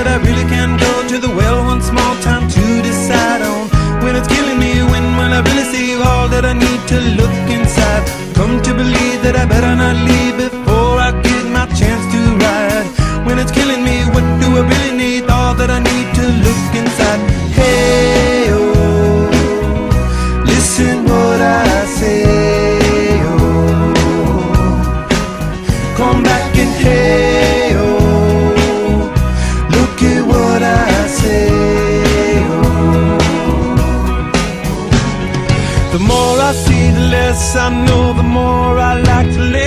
that I really can't go to the well one small time to decide on when it's killing me? When will I really see all that I need to look inside? Come to believe that I better not leave before I get my chance to ride. When it's killing me, what do I really need? All that I need to look inside. Hey, oh, listen oh. The more I see, the less I know, the more I like to live.